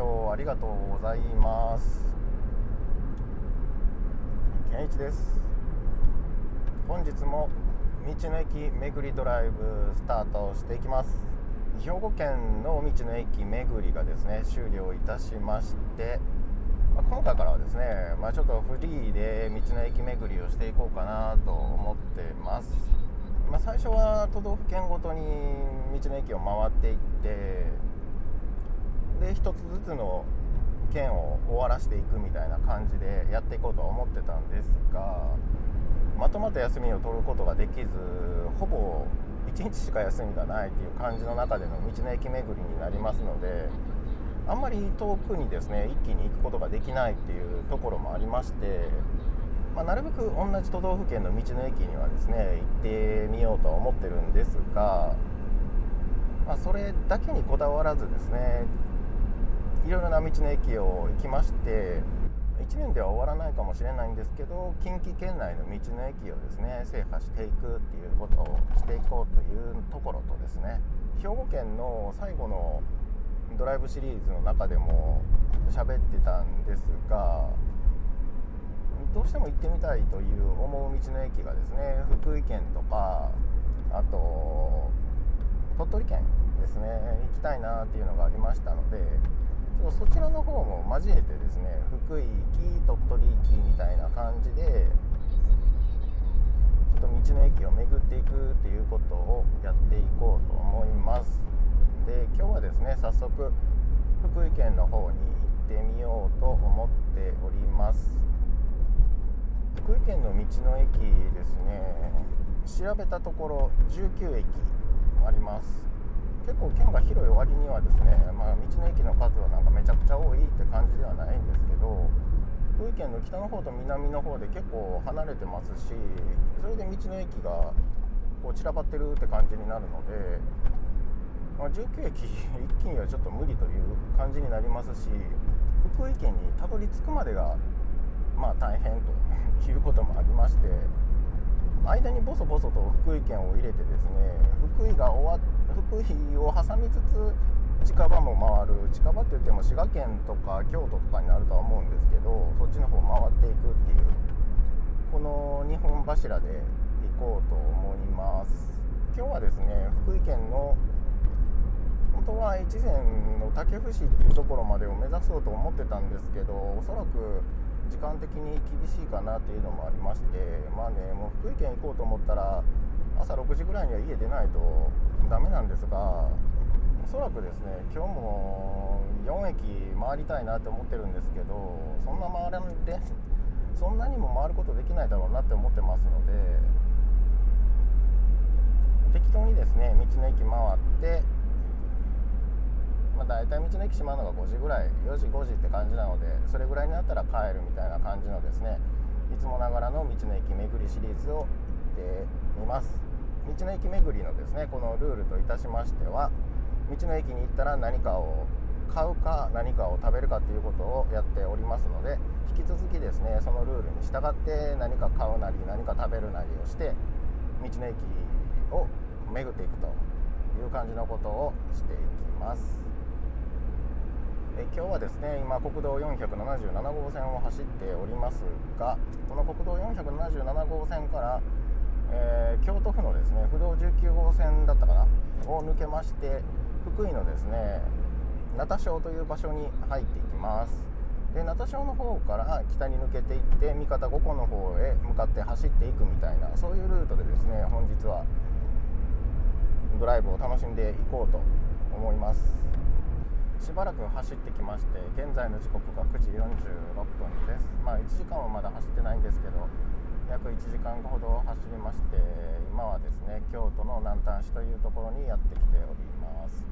聴ありがとうございます。健一です。本日も道の駅巡りドライブスタートしていきます。兵庫県の道の駅巡りがですね終了いたしましてま今回からはですね、まあ、ちょっとフリーで道の駅巡りをしていこうかなと思ってます。まあ、最初は都道府県ごとに道の駅を回っていってで一つずつの県を終わらせていくみたいな感じでやっていこうとは思ってたんですがまとまった休みを取ることができずほぼ1日しか休みがないっていう感じの中での道の駅巡りになりますのであんまり遠くにですね一気に行くことができないっていうところもありましてまあ、なるべく同じ都道府県の道の駅にはですね行ってみようとは思ってるんですが、まあ、それだけにこだわらずですねいろいろな道の駅を行きまして1年では終わらないかもしれないんですけど近畿圏内の道の駅をですね制覇していくっていうことをしていこうというところとですね兵庫県の最後のドライブシリーズの中でも喋ってたんですがどうしても行ってみたいという思う道の駅がですね福井県とかあと鳥取県ですね行きたいなっていうのがありましたのでちょっとそちらの方も交えてですね福井行き鳥取行きみたいな感じでちょっと道の駅を巡っていくっていうことをやっていこうと思います。で今日はですね早速福井県の方に行ってみようと思っております。福井県の道の駅ですね調べたところ19駅あります。結構県が広い割にはですね、まあ、道の駅の数はなんかめちゃくちゃ多いって感じではないんですけど福井県の北の方と南の方で結構離れてますしそれで道の駅がこう散らばってるって感じになるので、まあ、19駅一気にはちょっと無理という感じになりますし福井県にたどり着くまでがまあ大変ということもありまして間にボソボソと福井県を入れてですね福井が終わ福井を挟みつつ近場も回る。近場って言っても滋賀県とか京都とかになるとは思うんですけどそっちの方回っていくっていうこの2本柱で行こうと思います。今日はですね福井県の本当は越前の竹府市っていうところまでを目指そうと思ってたんですけどおそらく時間的に厳しいかなっていうのもありましてまあねもう福井県行こうと思ったら朝6時ぐらいには家出ないとダメなんですがおそらくですね今日も4駅回りたいなって思ってるんですけどそんな回らんでそんなにも回ることできないだろうなって思ってますので適当にですね道の駅回ってまあ、大体道の駅閉まるのが5時ぐらい4時5時って感じなのでそれぐらいになったら帰るみたいな感じのですねいつもながらの道の駅巡りシリーズをってみます。道の駅巡りのですねこのルールといたしましては道の駅に行ったら何かを買うか何かを食べるかということをやっておりますので引き続きですねそのルールに従って何か買うなり何か食べるなりをして道の駅を巡っていくという感じのことをしていきます。え今日はですね今国道477号線を走っておりますがこの国道477号線から、えー、京都府のですね不動19号線だったかな？を抜けまして福井のですね名田小という場所に入っていきます。で名田小の方から北に抜けていって三方五湖の方へ向かって走っていくみたいなそういうルートでですね本日はドライブを楽しんでいこうと思います。しばらく走ってきまして現在の時刻が9時46分です。まあ1時間はまだ走ってないんですけど約1時間ほど走りまして今はですね京都の南丹市というところにやってきております。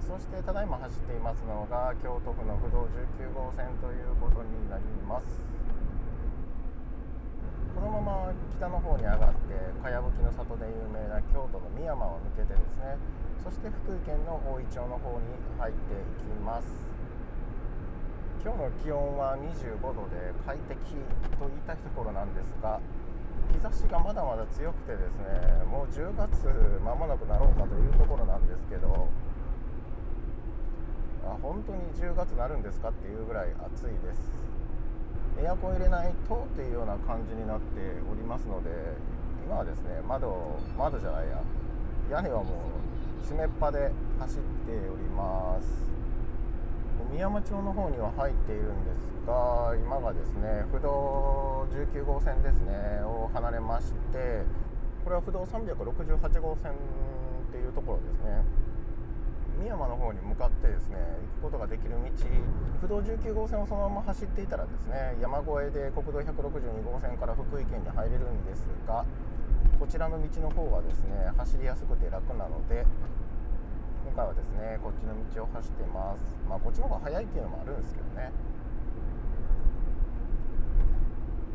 そしてただいま走っていますのが京都府の不動19号線ということになります。このまま北の方に上がってかやぶきの里で有名な京都の深山を抜けてですねそして福井県の大井町の方に入っていきます。今日の気温は25度で快適と言いたいところなんですが日差しがまだまだ強くてですねもう10月間もなくなろうかというところなんですけど本当に10月なるんですかっていうぐらい暑いです。エアコン入れないとっていうような感じになっておりますので今はですね窓窓じゃないや屋根はもう湿っぱで走っております。美山町の方には入っているんですが今がですね不動19号線ですねを離れましてこれは不動368号線っていうところですね。深山の方に向かってですね行くことができる道不動19号線をそのまま走っていたらですね山越えで国道162号線から福井県に入れるんですがこちらの道の方はですね走りやすくて楽なので今回はですねこっちの道を走ってます。まあこっちの方が早いっていうのもあるんですけどね。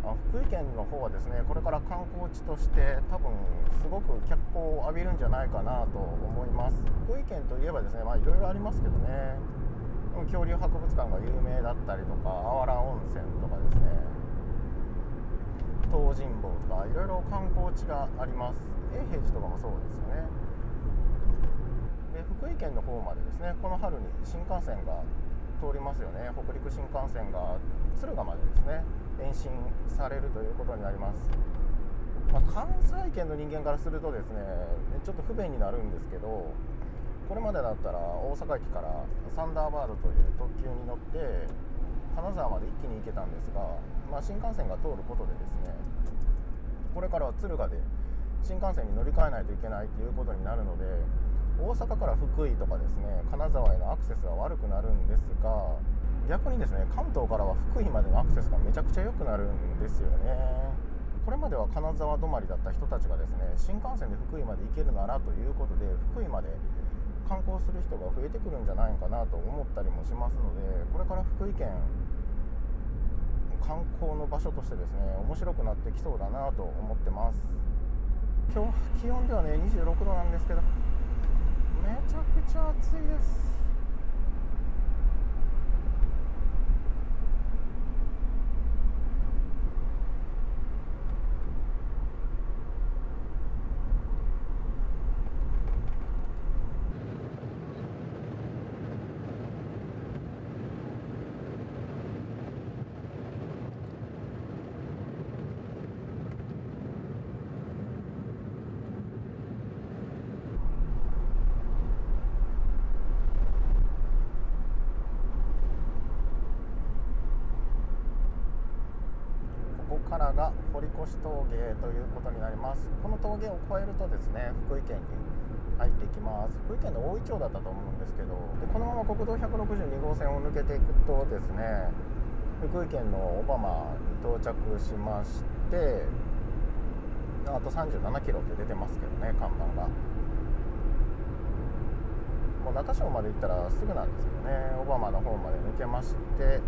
あ福井県の方はですねこれから観光地として多分すごく脚光を浴びるんじゃないかなと思います。福井県といえばですねまあいろいろありますけどね。恐竜博物館が有名だったりとかあわら温泉とかですね。東尋坊とかいろいろ観光地があります。永平寺とかもそうですよね。で福井県の方までですねこの春に新幹線が通りますよね。北陸新幹線が敦賀までですね延伸されるということになります、まあ、関西圏の人間からするとですねちょっと不便になるんですけどこれまでだったら大阪駅からサンダーバードという特急に乗って金沢まで一気に行けたんですが、まあ、新幹線が通ることでですねこれからは敦賀で新幹線に乗り換えないといけないということになるので大阪から福井とかですね金沢へのアクセスが悪くなるんですが逆にですね関東からは福井までのアクセスがめちゃくちゃ良くなるんですよね。これまでは金沢止まりだった人たちがですね新幹線で福井まで行けるならということで福井まで観光する人が増えてくるんじゃないかなと思ったりもしますのでこれから福井県観光の場所としてですね面白くなってきそうだなと思ってます。今日気温ではね26度なんですけどめちゃくちゃ暑いです。からが堀越峠ということになります。この峠を越えるとですね福井県に入っていきます。福井県の大井町だったと思うんですけどでこのまま国道162号線を抜けていくとですね福井県の小浜に到着しましてあと37キロって出てますけどね看板が。もう中小まで行ったらすぐなんですけどね小浜の方まで抜けまして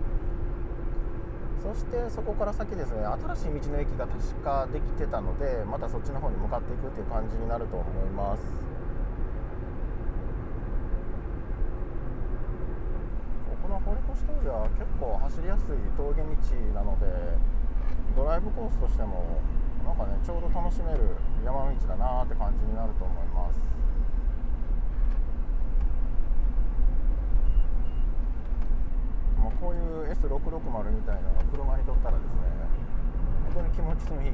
そしてそこから先ですね新しい道の駅が確かできてたのでまたそっちの方に向かっていくっていう感じになると思います。この堀越峠は結構走りやすい峠道なのでドライブコースとしてもなんかねちょうど楽しめる山道だなーって感じになると思います。こういう S660 みたいな車にとったらですね本当に気持ちのいい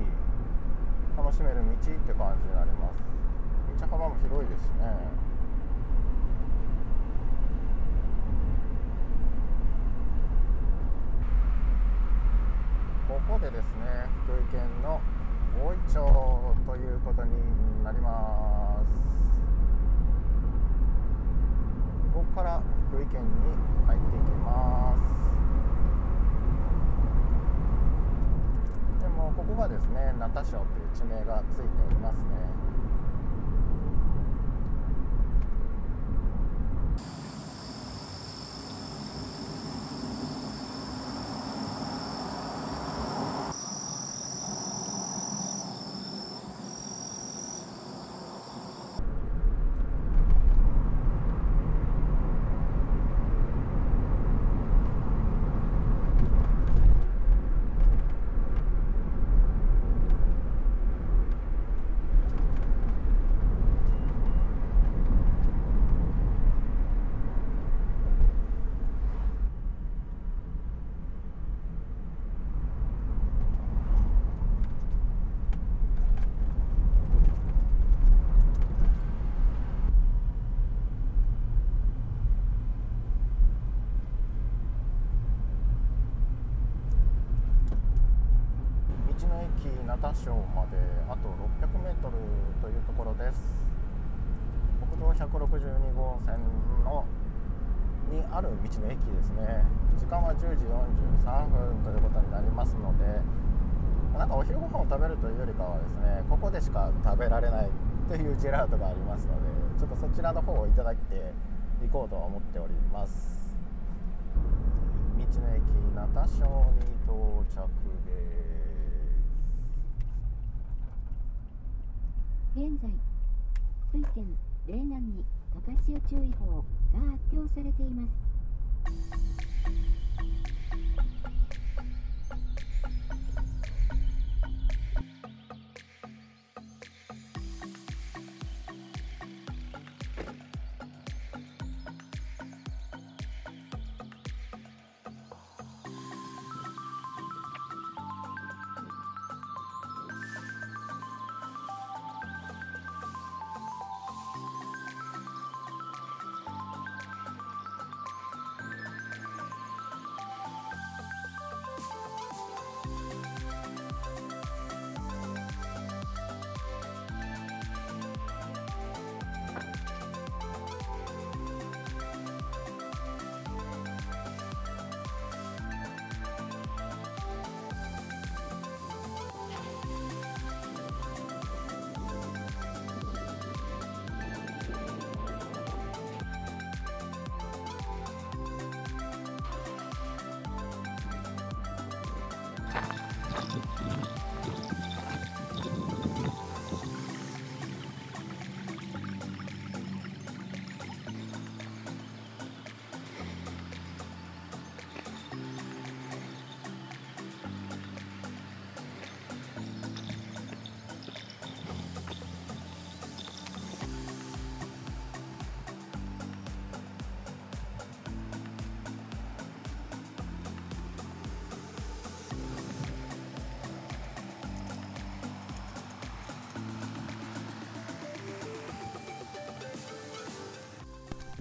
楽しめる道って感じになります。道幅も広いですしね。ここでですね福井県の大井町ということになりますここから福井県に入っていきます。でもここがですね名田省という地名がついておりますね。名田省まであと 600m というところです。国道162号線のにある道の駅ですね。時間は10時43分ということになりますのでなんかお昼ご飯を食べるというよりかはですねここでしか食べられないというジェラートがありますのでちょっとそちらの方をいただいていこうと思っております。道の駅名田省に到着現在福井県嶺南に高潮注意報が発表されています。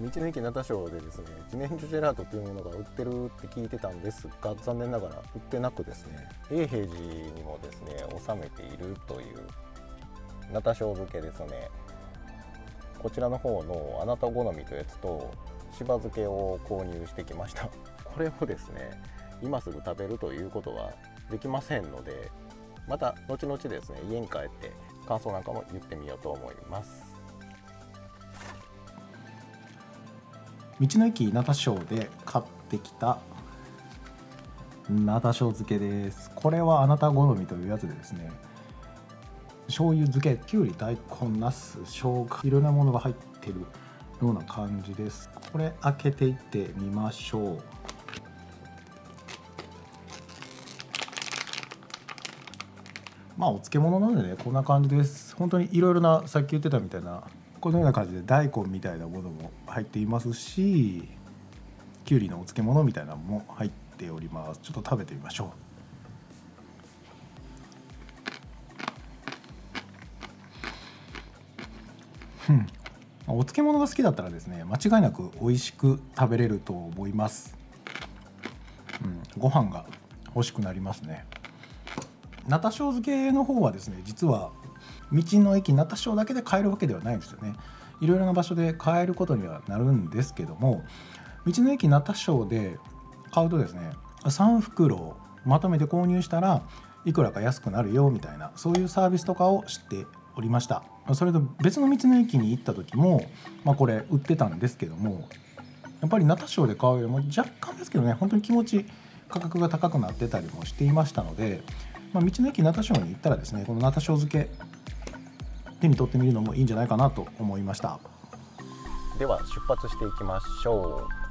道の駅名田省でですね自然薯ジェラートというものが売ってるって聞いてたんですが残念ながら売ってなくですね永平寺にもですね収めているという名田省漬けですね。こちらの方のあなた好みというやつとしば漬けを購入してきました。これをですね今すぐ食べるということはできませんのでまた後々ですね家に帰って感想なんかも言ってみようと思います。道の駅名田省で買ってきた名田省漬けです。これはあなた好みというやつでですね。醤油漬けきゅうり大根なす生姜いろんなものが入ってるような感じです。これ開けていってみましょう。まあお漬物なのでねこんな感じです。本当にいろいろなさっき言ってたみたいなこのような感じで大根みたいなものも入っていますしきゅうりのお漬物みたいなのも入っております。ちょっと食べてみましょう。うん。お漬物が好きだったらですね間違いなく美味しく食べれると思います、うん、ご飯が欲しくなりますね。ナタ塩漬けの方はですね実は道の駅名田省だけで買えるわけではないんですよね。いろいろな場所で買えることにはなるんですけども道の駅名田省で買うとですね3袋まとめて購入したらいくらか安くなるよみたいなそういうサービスとかを知っておりました。それと別の道の駅に行った時も、まあ、これ売ってたんですけどもやっぱり名田省で買うよりも若干ですけどね本当に気持ち価格が高くなってたりもしていましたので、まあ、道の駅名田省に行ったらですねこの名田省漬け手に取ってみるのもいいんじゃないかなと思いました。では出発していきましょう。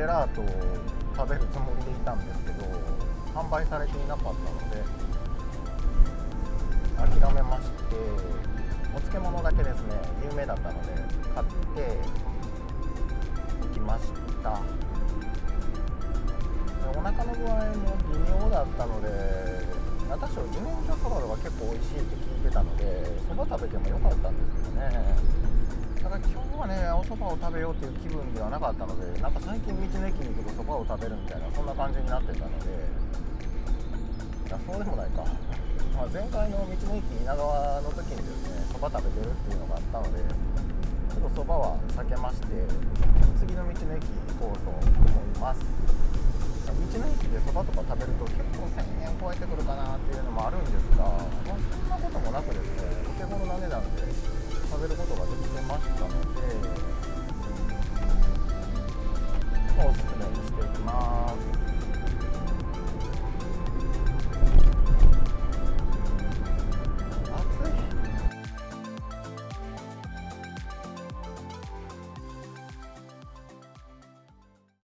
ジェラートを食べるつもりでいたんですけど販売されていなかったので諦めましてお漬物だけですね有名だったので買って行きました。でお腹の具合も微妙だったので私は自然薯そばが結構美味しいって聞いてたのでそば食べてもよかったんですけどね。ただ今日はねお蕎麦を食べようっていう気分ではなかったのでなんか最近道の駅に行くと蕎麦を食べるみたいなそんな感じになってたのでいやそうでもないか。まあ前回の道の駅稲川の時にですね蕎麦食べてるっていうのがあったのでちょっと蕎麦は避けまして次の道の駅行こうと思います。道の駅でそばとか食べると結構1000円超えてくるかなっていうのもあるんですが、